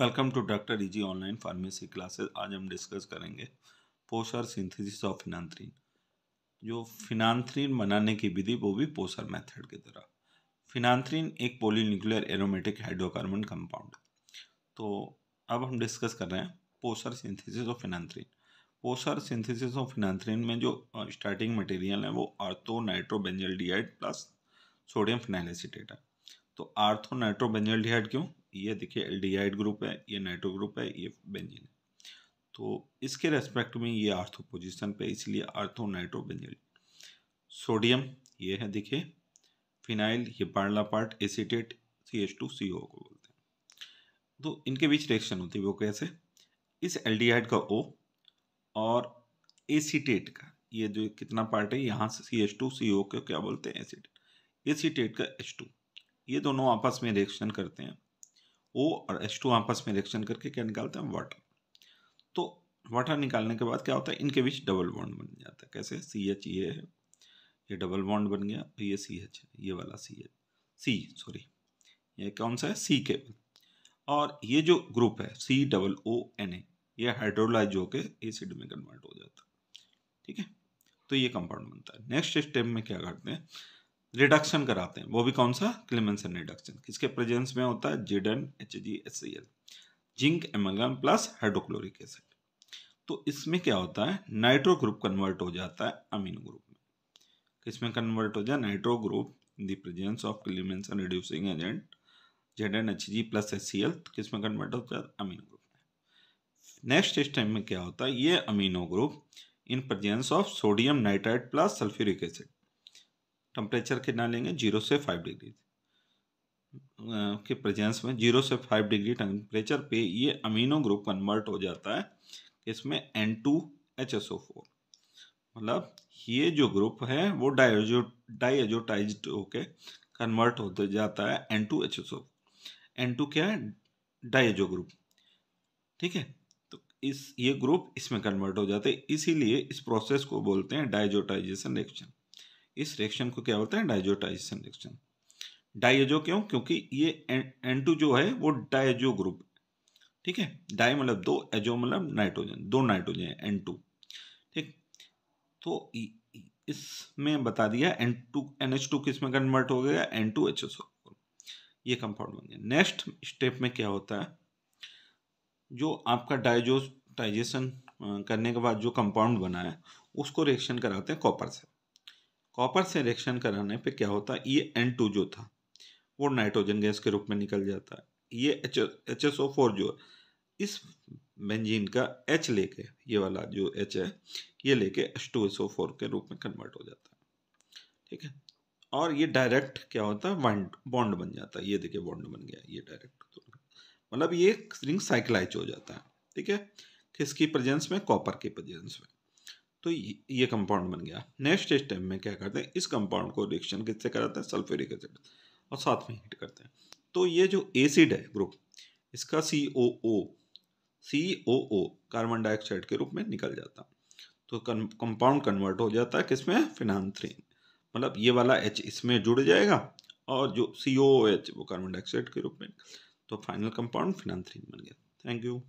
Welcome to doctor easy online pharmacy classes आज हम discuss करेंगे पोषर सिंथेसिस ऑफ़ फिनांथ्रीन जो फिनांथ्रीन बनाने की विधि, वो भी पोषर मेथड की तरह। फिनांथ्रीन एक पोलीन्यूक्लियर एरोमेटिक हाइड्रोकार्बन कंपाउंड तो अब हम डिस्कस कर रहे हैं पोषर सिंथेसिस ऑफ़ फिनांथ्रीन पोषर सिंथेसिस ऑफ़ फिनांथ्रीन में जो स्टार्टिंग मटेरियल है, वो आर्थो नाइट्रोबेंजल डिहाइड प्लस सोडियम फिनाइल है। तो आर्थो नाइट्रोबेंजल क्यों? ये देखिए एल्डिहाइड ग्रुप है, ये नाइट्रो ग्रुप है, ये बेंजीन है। तो इसके रेस्पेक्ट में ये आर्थो पोजिशन पे इसलिए आर्थो नाइट्रो बेंजीन। सोडियम, ये है देखिए, फिनाइल, ये पार्ला part, acetate C H two C O को बोलते हैं। तो इनके बीच रिएक्शन होती है वो कैसे? इस एल्डिहाइड का ओ और एसीटेट का, ये जो कितना पार्ट है, यहाँ से सी एच टू सी ओ को क्या बोलते हैं? एसीटेट। एसीटेट का एच टू ये दोनों आपस में रिएक्शन करते हैं। ओ और एच टू आपस में रिएक्शन करके क्या निकालते हैं? वाटर तो वाटर निकालने के बाद क्या होता है? इनके बीच डबल बॉन्ड बन जाता है। कैसे? सी एच ये है। ये डबल बॉन्ड बन गया। ये सी एच है। ये वाला सी एच सी सॉरी ये कौन सा है? सी केबल और ये जो ग्रुप है C double O N A ये हाइड्रोलाइज होकर एसिड में कन्वर्ट हो जाता है। ठीक है? तो ये कंपाउंड बनता है। नेक्स्ट स्टेप में क्या करते हैं? रिडक्शन कराते हैं। वो भी कौन सा? Clemmensen reduction. किसके प्रेजेंस में होता है? Z N H G S C L zinc amalgam plus hydrochloric acid. तो इसमें क्या होता है? नाइट्रो ग्रुप कन्वर्ट हो जाता है अमीनो ग्रुप में। किसमें कन्वर्ट हो जाए? Nitro group in the presence of Clemmensen reducing agent Z N H G plus S C L किसमें कन्वर्ट होता है? अमीनो ग्रुप में। नेक्स्ट स्टेप में क्या होता है? ये amino group in presence of sodium nitrite plus sulphuric acid. Temperature कितना लेंगे? ज़ीरो से फाइव डिग्री के प्रेजेंस में ज़ीरो से फाइव डिग्री टेम्परेचर पे ये अमीनो ग्रुप कन्वर्ट हो जाता है इसमें N two H S O four मतलब ये जो ग्रुप है, वो डाइजो डाइजोटाइज होके कन्वर्ट होते जाता है N two H S O N two क्या है? डाइजो ग्रुप ठीक है? तो इस, ये ग्रुप इसमें कन्वर्ट हो जाते हैं, इसीलिए इस प्रोसेस को बोलते हैं डाइजोटाइजेशन रिएक्शन इस रिएक्शन को क्या बोलते हैं? Diazotization reaction. डाइजो क्यों? क्योंकि ये एन टू जो है, वो डाइजो ग्रुप ठीक है? डाई मतलब दो, एजो मतलब नाइट्रोजन, दो नाइट्रोजन है, एन टू। ठीक? तो इसमें बता दिया, N two, N H two किसमें कन्वर्ट हो गया? एन टू एच एस ये कंपाउंड बन गया। नेक्स्ट स्टेप में क्या होता है? जो आपका डाइजोटाइजेशन करने के बाद जो कंपाउंड बना है, उसको रिएक्शन कराते हैं कॉपर से। कॉपर से रिएक्शन कराने पे क्या होता है? ये एन टू जो था, वो नाइट्रोजन गैस के रूप में निकल जाता है। ये H H S O four जो है, इस बेंजीन का एच लेके, ये वाला जो एच है, ये लेके H two S O four के रूप में कन्वर्ट हो जाता है। ठीक है? और ये डायरेक्ट क्या होता है? बॉन्ड बॉन्ड बन जाता है। ये देखिए बॉन्ड बन गया, ये डायरेक्ट मतलब ये रिंग साइक्लाइज हो जाता है। ठीक है? किसकी प्रेजेंस में? कॉपर की प्रेजेंस में। तो ये कंपाउंड बन गया। नेक्स्ट स्टेप में क्या करते हैं? इस कंपाउंड को रिएक्शन किससे कराते हैं? सल्फ्यूरिक एसिड और साथ में हीट करते हैं। तो ये जो एसिड है ग्रुप इसका सी ओ ओ सी ओ ओ कार्बन डाइऑक्साइड के रूप में निकल जाता। तो कंपाउंड कन्वर्ट हो जाता है किसमें? फिनांथ्रीन मतलब ये वाला एच इसमें जुड़ जाएगा और जो सी ओ एच वो कार्बन डाइऑक्साइड के रूप में। तो फाइनल कंपाउंड फिनांथ्रीन बन गया। Thank you